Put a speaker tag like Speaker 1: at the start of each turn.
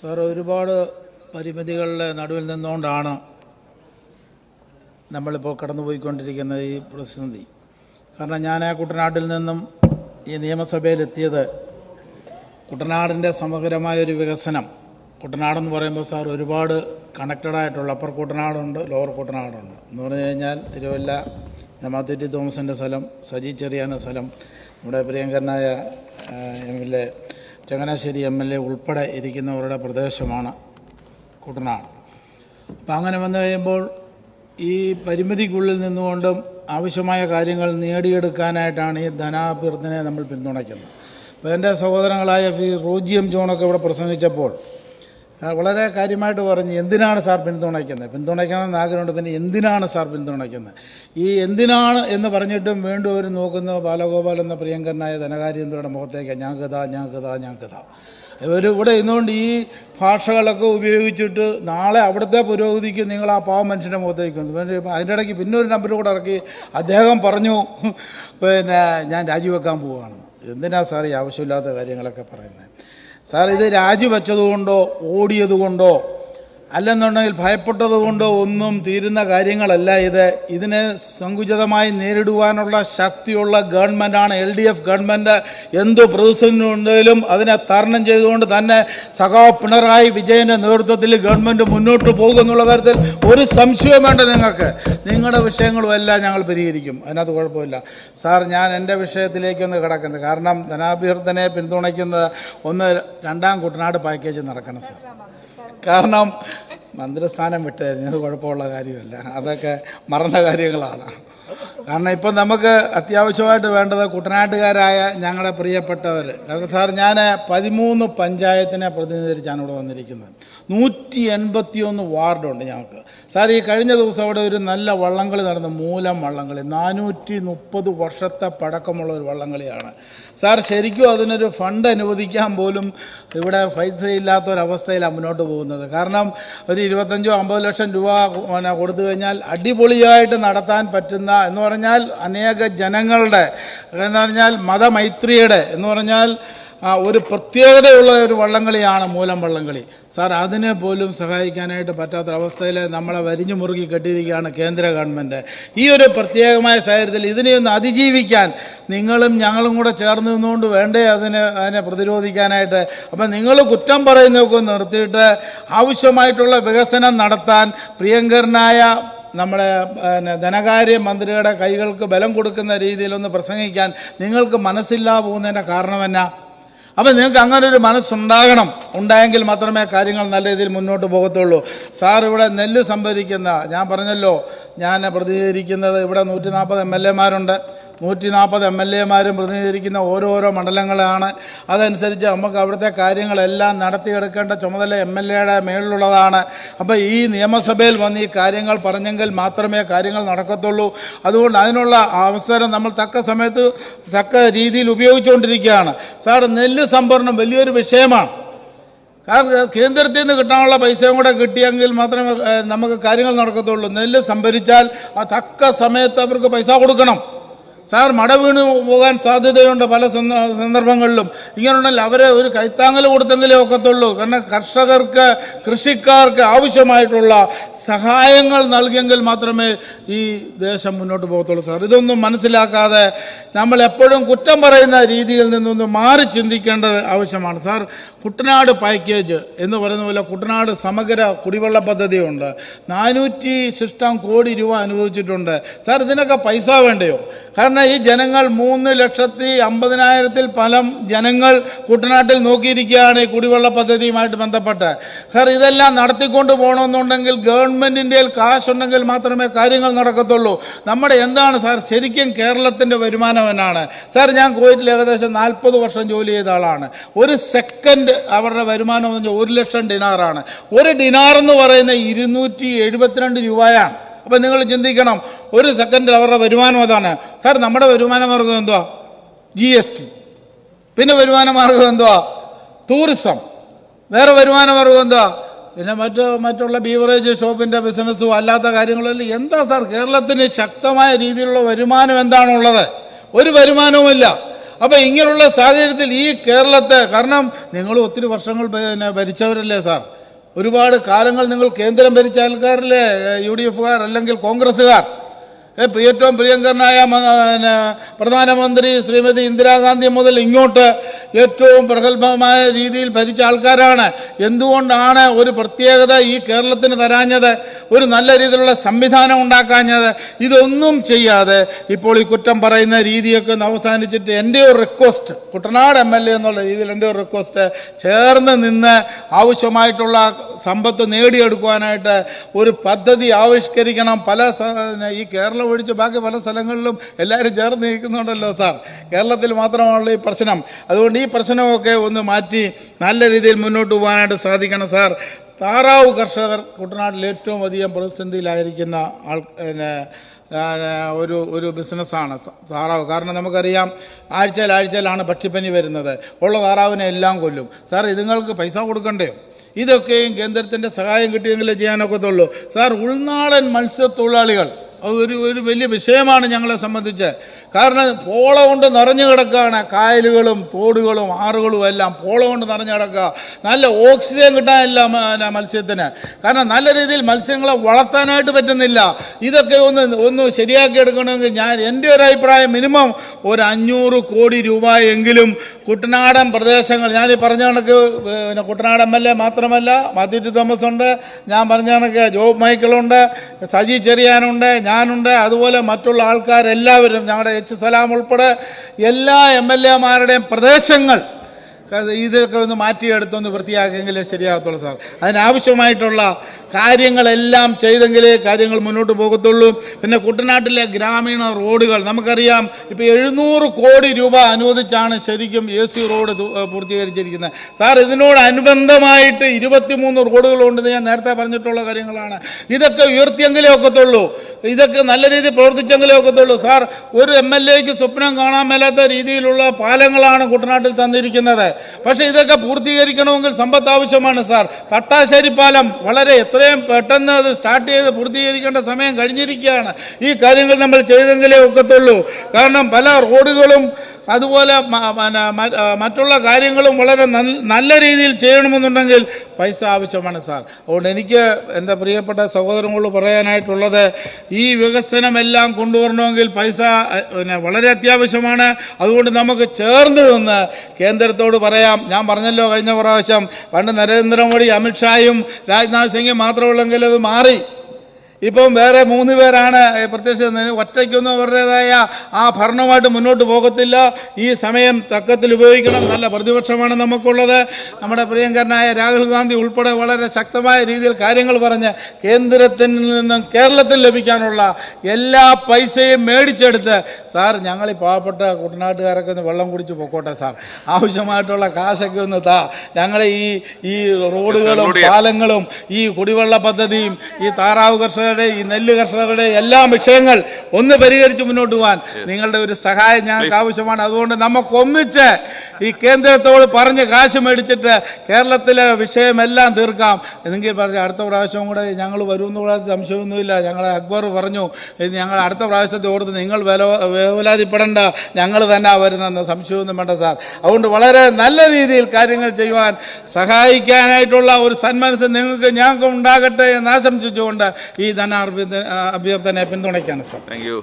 Speaker 1: Sir ഒരുപാട് പരിമിതികളുടെ നടുവിൽ നിന്നുകൊണ്ടാണ് നമ്മളിപ്പോൾ കടന്നുപോയിക്കൊണ്ടിരിക്കുന്ന ഈ പ്രതിസന്ധി. കാരണം ഞാൻ ആ കുട്ടനാട്ടിൽ നിന്നും ഈ നിയമസഭയിലെത്തിയത് കുട്ടനാടിന്റെ സമഗ്രമായൊരു വികസനം. കുട്ടനാടെന്ന് പറയുമ്പോൾ സാർ ഒരുപാട് കണക്റ്റഡ് ആയിട്ടുള്ള അപ്പർ കുട്ടനാടുണ്ട് ലോവർ കുട്ടനാടുണ്ട്. എന്ന് പറഞ്ഞു കഴിഞ്ഞാൽ തിരുവല്ല നമാത്തുറ്റി തോമസിന്റെ സ്ഥലം സജി ചെറിയാന്റെ സ്ഥലം നമ്മുടെ പ്രിയങ്കരനായ M L A Changanassery M L A ഉൾപ്പെടെ ഇരിക്കുന്നവരുടെ പ്രദേശമാണ് കുട്ടനാട്. അപ്പം അങ്ങനെ വന്നു കഴിയുമ്പോൾ ഈ പരിമിതിക്കുള്ളിൽ നിന്നുകൊണ്ടും ആവശ്യമായ കാര്യങ്ങൾ നേടിയെടുക്കാനായിട്ടാണ് ഈ ധനാഭ്യർത്ഥനയെ നമ്മൾ പിന്തുണയ്ക്കുന്നത്. അപ്പോൾ എന്റെ സഹോദരങ്ങളായ ഫി റോജിയം ജോണൊക്കെ ഇവിടെ പ്രസംഗിച്ചപ്പോൾ വളരെ കാര്യമായിട്ട് പറഞ്ഞ് എന്തിനാണ് സാർ പിന്തുണയ്ക്കുന്നത്? പിന്തുണയ്ക്കണമെന്ന് ആഗ്രഹമുണ്ട് പിന്നെ എന്തിനാണ് സാർ പിന്തുണയ്ക്കുന്നത്? ഈ എന്തിനാണ് എന്ന് പറഞ്ഞിട്ടും വീണ്ടും അവർ നോക്കുന്ന ബാലഗോപാൽ എന്ന പ്രിയങ്കരനായ ധനകാര്യന്ത്രയുടെ മുഖത്തേക്ക് ഞാൻ കഥ ഞാൻ കഥ ഞാൻ കഥ ഇവർ ഇവിടെ ഇന്നുകൊണ്ട് ഈ ഭാഷകളൊക്കെ ഉപയോഗിച്ചിട്ട് നാളെ അവിടുത്തെ പുരോഗതിക്ക് നിങ്ങൾ ആ പാവം മനുഷ്യന്റെ മുഖത്തേക്ക് അതിന്റെ ഇടയ്ക്ക് പിന്നെ ഒരു നമ്പർ കൂടെ ഇറക്കി അദ്ദേഹം പറഞ്ഞു പിന്നെ ഞാൻ രാജിവെക്കാൻ പോവുകയാണെന്ന് എന്തിനാണ് സാർ ഈ ആവശ്യമില്ലാത്ത കാര്യങ്ങളൊക്കെ പറയുന്നത്? സാർ ഇത് രാജിവെച്ചതുകൊണ്ടോ ഓടിയതുകൊണ്ടോ അല്ലെന്നുണ്ടെങ്കിൽ ഭയപ്പെട്ടത് കൊണ്ടോ ഒന്നും തീരുന്ന കാര്യങ്ങളല്ല ഇത്. ഇതിനെ സങ്കുചിതമായി നേരിടുവാനുള്ള ശക്തിയുള്ള ഗവൺമെന്റാണ് എൽ ഡി എഫ് ഗവൺമെന്റ് എന്തു പ്രതിസന്ധിയുണ്ടെങ്കിലും അതിനെ തരണം ചെയ്തുകൊണ്ട് തന്നെ സഖാവ് പിണറായി വിജയന്റെ നേതൃത്വത്തിൽ ഗവൺമെന്റ് മുന്നോട്ട് പോകുമെന്നുള്ള കാര്യത്തിൽ ഒരു സംശയവും വേണ്ട നിങ്ങൾക്ക്. നിങ്ങളുടെ വിഷയങ്ങളും എല്ലാം ഞങ്ങൾ പരിഹരിക്കും. അതിനകത്ത് കുഴപ്പമില്ല. സാർ ഞാൻ എന്റെ വിഷയത്തിലേക്കൊന്ന് കിടക്കുന്നത് കാരണം ധനാഭ്യർത്ഥനയെ പിന്തുണയ്ക്കുന്നത് ഒന്ന് രണ്ടാം കുട്ടനാട് പാക്കേജ് നടക്കണം സാർ. കാരണം മന്ത്രിസ്ഥാനം വിട്ടായിരുന്നു അത് കുഴപ്പമുള്ള കാര്യമല്ല. അതൊക്കെ മറന്ന കാര്യങ്ങളാണ്. കാരണം ഇപ്പം നമുക്ക് അത്യാവശ്യമായിട്ട് വേണ്ടത് കുട്ടനാട്ടുകാരായ ഞങ്ങളുടെ പ്രിയപ്പെട്ടവർ കാരണം സാർ ഞാൻ പതിമൂന്ന് പഞ്ചായത്തിനെ പ്രതിനിധീകരിച്ചാണ് ഇവിടെ വന്നിരിക്കുന്നത്. നൂറ്റി എൺപത്തിയൊന്ന് വാർഡുണ്ട് ഞങ്ങൾക്ക്. സാർ ഈ കഴിഞ്ഞ ദിവസം അവിടെ ഒരു നല്ല വള്ളംകളി നടന്നു മൂലം വള്ളംകളി. നാനൂറ്റി മുപ്പത് വർഷത്തെ പഴക്കമുള്ള ഒരു വള്ളംകളിയാണ്. സാർ ശരിക്കും അതിനൊരു ഫണ്ട് അനുവദിക്കാൻ പോലും ഇവിടെ പൈസ ഇല്ലാത്തൊരവസ്ഥയിലാണ് മുന്നോട്ട് പോകുന്നത്. കാരണം ഒരു ഇരുപത്തഞ്ചോ അമ്പത് ലക്ഷം രൂപ കൊടുത്തു കഴിഞ്ഞാൽ അടിപൊളിയായിട്ട് നടത്താൻ പറ്റുന്ന എന്ന് പറഞ്ഞാൽ അനേക ജനങ്ങളുടെ എന്ന് പറഞ്ഞാൽ മതമൈത്രിയുടെ എന്ന് പറഞ്ഞാൽ ഒരു പ്രത്യേകതയുള്ള ഒരു വള്ളംകളിയാണ് മൂലം വള്ളംകളി. സാർ അതിനെ പോലും സഹായിക്കാനായിട്ട് പറ്റാത്തൊരവസ്ഥയിൽ നമ്മളെ വരിഞ്ഞു മുറുകി കെട്ടിയിരിക്കുകയാണ് കേന്ദ്ര ഗവൺമെന്റ് ഈ ഒരു പ്രത്യേകമായ സാഹചര്യത്തിൽ ഇതിനെ ഒന്ന് അതിജീവിക്കാൻ നിങ്ങളും ഞങ്ങളും കൂടെ ചേർന്ന് നിന്നുകൊണ്ട് വേണ്ടേ അതിന് അതിനെ പ്രതിരോധിക്കാനായിട്ട്? അപ്പം നിങ്ങൾ കുറ്റം പറയുന്നതൊക്കെ നിർത്തിയിട്ട് ആവശ്യമായിട്ടുള്ള വികസനം നടത്താൻ പ്രിയങ്കരനായ നമ്മുടെ പിന്നെ ധനകാര്യ മന്ത്രിയുടെ കൈകൾക്ക് ബലം കൊടുക്കുന്ന രീതിയിലൊന്ന് പ്രസംഗിക്കാൻ നിങ്ങൾക്ക് മനസ്സില്ലാ പോകുന്നതിന്റെ കാരണം എന്നാ? അപ്പം നിങ്ങൾക്ക് അങ്ങനെ ഒരു മനസ്സുണ്ടാകണം. ഉണ്ടായെങ്കിൽ മാത്രമേ കാര്യങ്ങൾ നല്ല രീതിയിൽ മുന്നോട്ട് പോകത്തുള്ളൂ. സാർ ഇവിടെ നെല്ല് സംഭരിക്കുന്ന ഞാൻ പറഞ്ഞല്ലോ ഞാൻ പ്രതികരിക്കുന്നത് ഇവിടെ നൂറ്റി നാൽപ്പത് എം എൽ എമാരുണ്ട് നൂറ്റി നാൽപ്പത് എം എൽ എമാരും പ്രതിനിധീകരിക്കുന്ന ഓരോരോ മണ്ഡലങ്ങളാണ്. അതനുസരിച്ച് നമുക്ക് അവിടുത്തെ കാര്യങ്ങളെല്ലാം നടത്തിയെടുക്കേണ്ട ചുമതല എം എൽ എയുടെ മേളിലുള്ളതാണ്. അപ്പോൾ ഈ നിയമസഭയിൽ വന്ന് ഈ കാര്യങ്ങൾ പറഞ്ഞെങ്കിൽ മാത്രമേ കാര്യങ്ങൾ നടക്കത്തുള്ളൂ. അതുകൊണ്ട് അതിനുള്ള അവസരം നമ്മൾ തക്ക സമയത്ത് തക്ക രീതിയിൽ ഉപയോഗിച്ചുകൊണ്ടിരിക്കുകയാണ്. സാർ നെല്ല് സംഭരണം വലിയൊരു വിഷയമാണ്. കാരണം കേന്ദ്രത്തിൽ നിന്ന് കിട്ടാനുള്ള പൈസയും കൂടെ കിട്ടിയെങ്കിൽ മാത്രമേ നമുക്ക് കാര്യങ്ങൾ നടക്കത്തുള്ളൂ. നെല്ല് സംഭരിച്ചാൽ ആ തക്ക സമയത്ത് അവർക്ക് പൈസ കൊടുക്കണം. സാർ മട വീണ് പോകാൻ സാധ്യതയുണ്ട് പല സന്ദ- സന്ദർഭങ്ങളിലും. ഇങ്ങനെയുണ്ടെങ്കിൽ അവരെ ഒരു കൈത്താങ്ങൽ കൊടുത്തെങ്കിലേ ഒക്കത്തുള്ളൂ. കാരണം കർഷകർക്ക് കൃഷിക്കാർക്ക് ആവശ്യമായിട്ടുള്ള സഹായങ്ങൾ നൽകിയെങ്കിൽ മാത്രമേ ഈ ദേശം മുന്നോട്ട് പോകത്തുള്ളൂ സാർ. ഇതൊന്നും മനസ്സിലാക്കാതെ നമ്മൾ എപ്പോഴും കുറ്റം പറയുന്ന രീതിയിൽ നിന്നൊന്നും മാറി ചിന്തിക്കേണ്ടത് ആവശ്യമാണ്. സാർ കുട്ടനാട് പാക്കേജ് എന്ന് പറയുന്ന പോലെ കുട്ടനാട് സമഗ്ര കുടിവെള്ള പദ്ധതിയുണ്ട്. നാനൂറ്റി ശിഷ്ടം കോടി രൂപ അനുവദിച്ചിട്ടുണ്ട്. സാർ ഇതിനൊക്കെ പൈസ വേണ്ടയോ? കാരണം ഈ ജനങ്ങൾ മൂന്ന് ലക്ഷത്തി അമ്പതിനായിരത്തിൽ പലം ജനങ്ങൾ കുട്ടനാട്ടിൽ നോക്കിയിരിക്കുകയാണ് ഈ കുടിവെള്ള പദ്ധതിയുമായിട്ട് ബന്ധപ്പെട്ട്. സർ ഇതെല്ലാം നടത്തിക്കൊണ്ട് പോകണമെന്നുണ്ടെങ്കിൽ ഗവൺമെന്റിന്റെ കാശുണ്ടെങ്കിൽ മാത്രമേ കാര്യങ്ങൾ നടക്കത്തുള്ളൂ. നമ്മുടെ എന്താണ് സാർ ശരിക്കും കേരളത്തിന്റെ വരുമാനം എന്നാണ്. സാർ ഞാൻ കുവൈറ്റിൽ ഏകദേശം നാൽപ്പത് വർഷം ജോലി ചെയ്ത ആളാണ്. ഒരു സെക്കൻഡ് അവരുടെ വരുമാനം എന്ന് പറഞ്ഞാൽ ഒരു ലക്ഷം ഡിനാറാണ്. ഒരു ഡിനാർ എന്ന് പറയുന്നത് ഇരുന്നൂറ്റി എഴുപത്തിരണ്ട് രൂപയാണ്. അപ്പം നിങ്ങൾ ചിന്തിക്കണം ഒരു സെക്കൻഡിൽ അവരുടെ വരുമാനം അതാണ്. സാർ നമ്മുടെ വരുമാന മാർഗം എന്തുവാ? ജി എസ് ടി പിന്നെ വരുമാന മാർഗം എന്തുവാ? ടൂറിസം വേറെ വരുമാന മാർഗം എന്തുവാ? പിന്നെ മറ്റു മറ്റുള്ള ബീവറേജ് ഷോപ്പിന്റെ ബിസിനസ്സും അല്ലാത്ത കാര്യങ്ങളും എന്താ സാർ കേരളത്തിന് ശക്തമായ രീതിയിലുള്ള വരുമാനം എന്താണുള്ളത്? ഒരു വരുമാനവുമില്ല. അപ്പോൾ ഇങ്ങനെയുള്ള സാഹചര്യത്തിൽ ഈ കേരളത്തെ കാരണം നിങ്ങൾ ഒത്തിരി വർഷങ്ങൾ പിന്നെ ഭരിച്ചവരല്ലേ സാർ ഒരുപാട് കാലങ്ങൾ നിങ്ങൾ കേന്ദ്രം ഭരിച്ച ആൾക്കാരല്ലേ യു ഡി എഫുകാർ അല്ലെങ്കിൽ കോൺഗ്രസ്സുകാർ? ഏറ്റവും പ്രിയങ്കരനായ പ്രധാനമന്ത്രി ശ്രീമതി ഇന്ദിരാഗാന്ധി മുതൽ ഇങ്ങോട്ട് ഏറ്റവും പ്രഗത്ഭമായ രീതിയിൽ ഭരിച്ച ആൾക്കാരാണ്. എന്തുകൊണ്ടാണ് ഒരു പ്രത്യേകത ഈ കേരളത്തിന് തരാഞ്ഞത്? ഒരു നല്ല രീതിയിലുള്ള സംവിധാനം ഉണ്ടാക്കാഞ്ഞത്? ഇതൊന്നും ചെയ്യാതെ ഇപ്പോൾ ഈ കുറ്റം പറയുന്ന രീതിയൊക്കെ ഒന്ന് അവസാനിച്ചിട്ട് എന്റെ ഒരു request Kuttanad M L A എന്നുള്ള രീതിയിൽ എന്റെ ഒരു റിക്വസ്റ്റ് ചേർന്ന് നിന്ന് ആവശ്യമായിട്ടുള്ള സമ്പത്ത് നേടിയെടുക്കുവാനായിട്ട് ഒരു പദ്ധതി ആവിഷ്കരിക്കണം. പല ഈ കേരളം ഒഴിച്ച് ബാക്കി പല സ്ഥലങ്ങളിലും എല്ലാവരും ചേർന്ന് നിൽക്കുന്നുണ്ടല്ലോ സാർ. കേരളത്തിൽ മാത്രമാണല്ലോ ഈ പ്രശ്നം. അതുകൊണ്ട് ഈ പ്രശ്നമൊക്കെ ഒന്ന് മാറ്റി നല്ല രീതിയിൽ മുന്നോട്ട് പോകാനായിട്ട് സാധിക്കണം സാർ. താറാവ് കർഷകർ കുട്ടനാട്ടിൽ ഏറ്റവും അധികം പ്രതിസന്ധിയിലായിരിക്കുന്ന ആൾ പിന്നെ ഒരു ഒരു ബിസിനസ്സാണ് താറാവ്. കാരണം നമുക്കറിയാം ആഴ്ചയിൽ ആഴ്ചയിലാണ് പക്ഷിപ്പനി വരുന്നത്. ഉള്ള താറാവിനെ എല്ലാം കൊല്ലും. സാർ ഇതുങ്ങൾക്ക് പൈസ കൊടുക്കണ്ടേ? ഇതൊക്കെയും കേന്ദ്രത്തിന്റെ സഹായം കിട്ടിയെങ്കിലേ ചെയ്യാനൊക്കത്തുള്ളൂ. സാർ ഉൾനാടൻ മത്സ്യത്തൊഴിലാളികൾ ഒരു ഒരു വലിയ വിഷയമാണ് ഞങ്ങളെ സംബന്ധിച്ച്. കാരണം പോള കൊണ്ട് നിറഞ്ഞു കിടക്കുകയാണ് കായലുകളും തോടുകളും ആറുകളും എല്ലാം. പോള കൊണ്ട് നിറഞ്ഞു കിടക്കുക. നല്ല ഓക്സിജൻ കിട്ടാനില്ല മത്സ്യത്തിന്. കാരണം നല്ല രീതിയിൽ മത്സ്യങ്ങളെ വളർത്താനായിട്ട് പറ്റുന്നില്ല. ഇതൊക്കെ ഒന്ന് ഒന്ന് ശരിയാക്കി എടുക്കണമെങ്കിൽ ഞാൻ എന്റെ ഒരു അഭിപ്രായം മിനിമം ഒരു അഞ്ഞൂറ് കോടി രൂപയെങ്കിലും കുട്ടനാടൻ പ്രദേശങ്ങൾ. ഞാൻ ഈ പറഞ്ഞ കണക്ക് പിന്നെ കുട്ടനാട് എം എൽ എ മാത്രമല്ല മാത്യു തോമസ് ഉണ്ട് ഞാൻ പറഞ്ഞ കണക്ക് ജോബ് മൈക്കിളുണ്ട് സജി ചെറിയാനുണ്ട് ഞാനുണ്ട് അതുപോലെ മറ്റുള്ള ആൾക്കാരെല്ലാവരും ഞങ്ങളുടെ എച്ച് സലാം ഉൾപ്പെടെ എല്ലാ എം എൽ എമാരുടെയും പ്രദേശങ്ങൾ ഇതൊക്കെ ഒന്ന് മാറ്റിയെടുത്തൊന്ന് വൃത്തിയാക്കിയെങ്കിലേ ശരിയാകത്തുള്ളൂ സാർ. അതിനാവശ്യമായിട്ടുള്ള കാര്യങ്ങളെല്ലാം ചെയ്തെങ്കിലേ കാര്യങ്ങൾ മുന്നോട്ട് പോകത്തുള്ളൂ. പിന്നെ കുട്ടനാട്ടിലെ ഗ്രാമീണ റോഡുകൾ നമുക്കറിയാം. ഇപ്പോൾ എഴുന്നൂറ് കോടി രൂപ അനുവദിച്ചാണ് ശരിക്കും എ സി റോഡ് പൂർത്തീകരിച്ചിരിക്കുന്നത്. സാർ ഇതിനോടനുബന്ധമായിട്ട് ഇരുപത്തിമൂന്ന് റോഡുകളുണ്ടെന്ന് ഞാൻ നേരത്തെ പറഞ്ഞിട്ടുള്ള കാര്യങ്ങളാണ്. ഇതൊക്കെ ഉയർത്തിയെങ്കിലേ ഒക്കത്തുള്ളൂ. ഇതൊക്കെ നല്ല രീതിയിൽ പ്രവർത്തിച്ചെങ്കിലേ ഒക്കത്തുള്ളൂ. സാർ ഒരു എം എൽ എക്ക് സ്വപ്നം കാണാൻ മേലാത്ത രീതിയിലുള്ള പാലങ്ങളാണ് കുട്ടനാട്ടിൽ തന്നിരിക്കുന്നത്. പക്ഷേ ഇതൊക്കെ പൂർത്തീകരിക്കണമെങ്കിൽ സമ്പത്ത് ആവശ്യമാണ് സാർ. തട്ടാശ്ശേരി പാലം വളരെ എത്രയും പെട്ടെന്ന് അത് സ്റ്റാർട്ട് ചെയ്ത് പൂർത്തീകരിക്കേണ്ട സമയം കഴിഞ്ഞിരിക്കുകയാണ്. ഈ കാര്യങ്ങൾ നമ്മൾ ചെയ്തെങ്കിലേ ഒക്കത്തുള്ളൂ. കാരണം പല റോഡുകളും അതുപോലെ മറ്റുള്ള കാര്യങ്ങളും വളരെ നല്ല രീതിയിൽ ചെയ്യണമെന്നുണ്ടെങ്കിൽ പൈസ ആവശ്യമാണ് സാർ. അതുകൊണ്ട് എനിക്ക് എന്റെ പ്രിയപ്പെട്ട സഹോദരങ്ങളോട് പറയാനായിട്ടുള്ളത് ഈ വികസനമെല്ലാം കൊണ്ടുവരണമെങ്കിൽ പൈസ പിന്നെ വളരെ അത്യാവശ്യമാണ്. അതുകൊണ്ട് നമുക്ക് ചേർന്ന് നിന്ന് കേന്ദ്രത്തോട് പറയാം. ഞാൻ പറഞ്ഞല്ലോ കഴിഞ്ഞ പ്രാവശ്യം പണ്ട് നരേന്ദ്രമോദി അമിത്ഷായും രാജ്നാഥ് സിംഗും മാത്രമുള്ളെങ്കിൽ അത് മാറി. ഇപ്പം വേറെ മൂന്ന് പേരാണ് പ്രത്യക്ഷ ഒറ്റയ്ക്കൊന്നും അവരുടേതായ ആ ഭരണമായിട്ട് മുന്നോട്ട് പോകത്തില്ല. ഈ സമയം തക്കത്തിൽ ഉപയോഗിക്കണം. നല്ല പ്രതിപക്ഷമാണ് നമുക്കുള്ളത്. നമ്മുടെ പ്രിയങ്കരനായ രാഹുൽ ഗാന്ധി ഉൾപ്പെടെ വളരെ ശക്തമായ രീതിയിൽ കാര്യങ്ങൾ പറഞ്ഞ് കേന്ദ്രത്തിൽ നിന്നും കേരളത്തിൽ ലഭിക്കാനുള്ള എല്ലാ പൈസയും മേടിച്ചെടുത്ത് സാർ ഞങ്ങൾ ഈ പാവപ്പെട്ട കുട്ടനാട്ടുകാരൊക്കെ ഒന്ന് വെള്ളം കുടിച്ച് പൊക്കോട്ടെ സാർ. ആവശ്യമായിട്ടുള്ള കാശൊക്കെ ഒന്ന് താ. ഞങ്ങളെ ഈ ഈ റോഡുകളും പാലങ്ങളും ഈ കുടിവെള്ള പദ്ധതിയും ഈ താറാവ് കർഷകരുടെ ഈ നെല്ല് കർഷകരുടെ എല്ലാ വിഷയങ്ങൾ ഒന്ന് പരിഹരിച്ച് മുന്നോട്ട് പോകാൻ നിങ്ങളുടെ ഒരു സഹായം ഞങ്ങൾക്ക് ആവശ്യമാണ്. അതുകൊണ്ട് നമുക്ക് ഒന്നിച്ച് ഈ കേന്ദ്രത്തോട് പറഞ്ഞ് കാശ് മേടിച്ചിട്ട് കേരളത്തിലെ വിഷയമെല്ലാം തീർക്കാം. എന്നെങ്കിൽ പറഞ്ഞ അടുത്ത പ്രാവശ്യം കൂടെ ഞങ്ങൾ വരുമെന്ന് പറഞ്ഞ സംശയമൊന്നുമില്ല. ഞങ്ങളെ അക്ബർ പറഞ്ഞു ഞങ്ങൾ അടുത്ത പ്രാവശ്യത്തെ ഓർത്ത് നിങ്ങൾ വില വേവലാതിപ്പെടേണ്ട ഞങ്ങൾ തന്നെ വരുന്നെന്ന് സംശയമൊന്നും വേണ്ട സാർ. അതുകൊണ്ട് വളരെ നല്ല രീതിയിൽ കാര്യങ്ങൾ ചെയ്യുവാൻ സഹായിക്കാനായിട്ടുള്ള ഒരു സന്മനസ് നിങ്ങൾക്ക് ഞങ്ങൾക്ക് ഉണ്ടാകട്ടെ എന്ന് ആശംസിച്ചുകൊണ്ട് ഈ ധനാഭ്യർത്ഥന അഭ്യർത്ഥനയെ പിന്തുണയ്ക്കാണ് സാർ.
Speaker 2: Thank you